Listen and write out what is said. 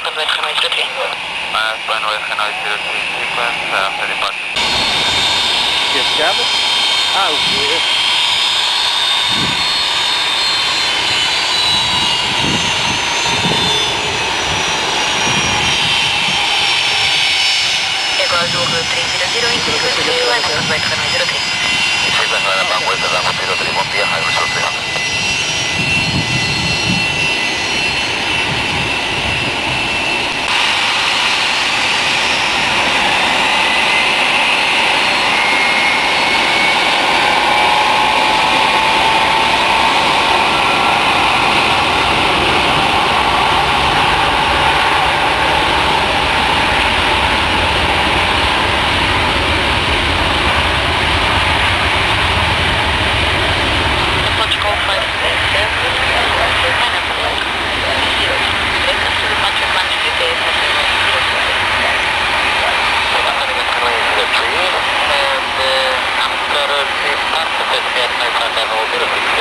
convoy Hanoi 03. Mass runway Hanoi 03 sequence after departure. Que escada? Ah, o quê? Ego Azul 300 in sequence to you and convoy Hanoi 03. And uh, after